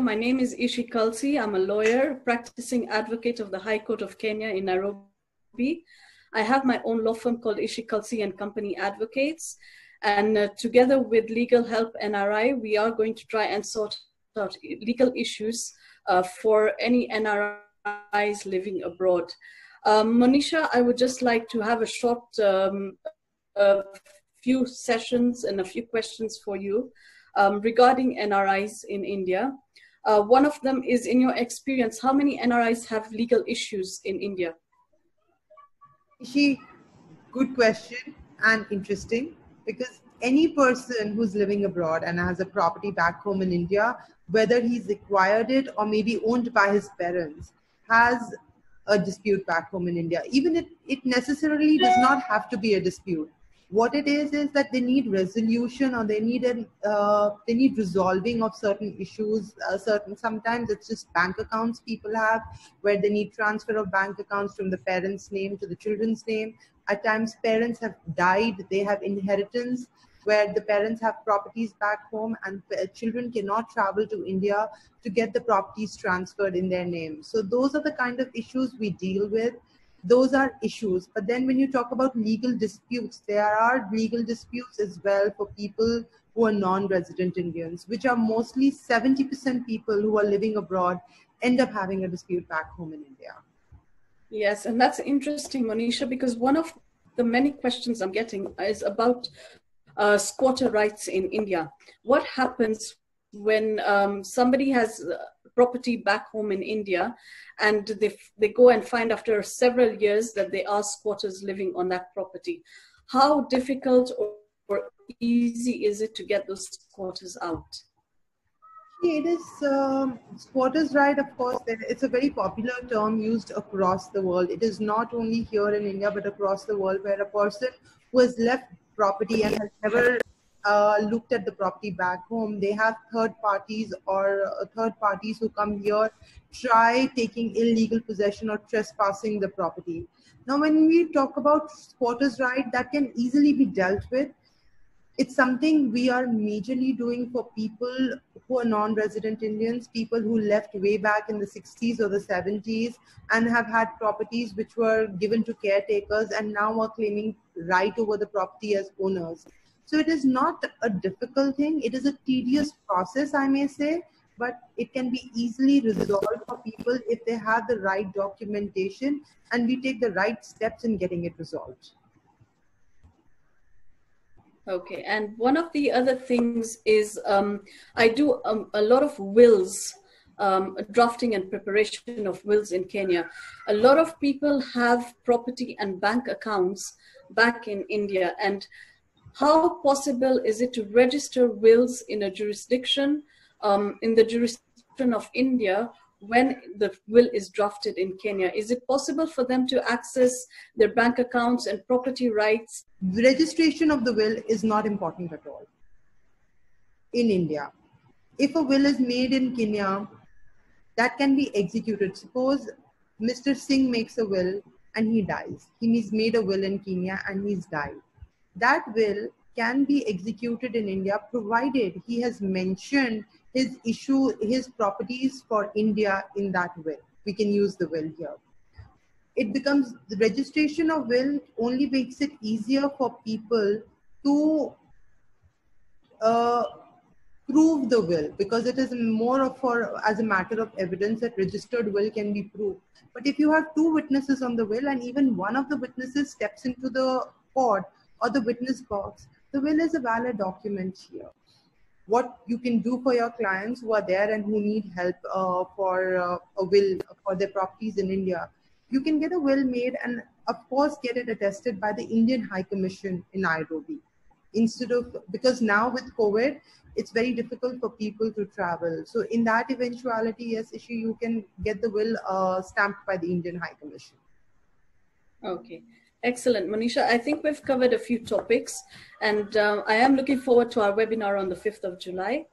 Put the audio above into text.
My name is Ishi Kalsi. I'm a lawyer, practicing advocate of the High Court of Kenya in Nairobi. I have my own law firm called Ishi Kalsi and Company Advocates. And uh, together with Legal Help NRI, we are going to try and sort out legal issues uh, for any NRIs living abroad. Um, Monisha, I would just like to have a short um, few sessions and a few questions for you um, regarding NRIs in India. Uh, one of them is, in your experience, how many NRIs have legal issues in India? Ishi, good question and interesting because any person who's living abroad and has a property back home in India, whether he's acquired it or maybe owned by his parents, has a dispute back home in India. Even it, it necessarily does not have to be a dispute what it is is that they need resolution or they need uh, they need resolving of certain issues uh, certain sometimes it's just bank accounts people have where they need transfer of bank accounts from the parents name to the children's name. At times parents have died they have inheritance where the parents have properties back home and children cannot travel to india to get the properties transferred in their name. So those are the kind of issues we deal with those are issues. But then when you talk about legal disputes, there are legal disputes as well for people who are non-resident Indians, which are mostly 70% people who are living abroad end up having a dispute back home in India. Yes, and that's interesting, Monisha, because one of the many questions I'm getting is about uh, squatter rights in India. What happens when um, somebody has property back home in India, and they, they go and find after several years that they are squatters living on that property. How difficult or, or easy is it to get those squatters out? It is um, squatters' right, of course. It's a very popular term used across the world. It is not only here in India, but across the world, where a person who has left property and has never uh, looked at the property back home, they have third parties or uh, third parties who come here try taking illegal possession or trespassing the property. Now, when we talk about squatters' right, that can easily be dealt with. It's something we are majorly doing for people who are non-resident Indians, people who left way back in the 60s or the 70s and have had properties which were given to caretakers and now are claiming right over the property as owners. So it is not a difficult thing. It is a tedious process, I may say, but it can be easily resolved for people if they have the right documentation and we take the right steps in getting it resolved. Okay, and one of the other things is um, I do um, a lot of wills, um, drafting and preparation of wills in Kenya. A lot of people have property and bank accounts back in India, and how possible is it to register wills in a jurisdiction, um, in the jurisdiction of India, when the will is drafted in Kenya? Is it possible for them to access their bank accounts and property rights? Registration of the will is not important at all in India. If a will is made in Kenya, that can be executed. Suppose Mr. Singh makes a will and he dies. He's made a will in Kenya and he's died that will can be executed in India provided he has mentioned his issue, his properties for India in that will. We can use the will here. It becomes the registration of will only makes it easier for people to uh, prove the will because it is more of for as a matter of evidence that registered will can be proved. But if you have two witnesses on the will and even one of the witnesses steps into the court or the witness box, the will is a valid document here. What you can do for your clients who are there and who need help uh, for uh, a will for their properties in India, you can get a will made and of course get it attested by the Indian High Commission in Nairobi. Instead of, because now with COVID, it's very difficult for people to travel. So in that eventuality, yes, Ishi, you can get the will uh, stamped by the Indian High Commission. Okay. Excellent, Monisha. I think we've covered a few topics, and uh, I am looking forward to our webinar on the 5th of July.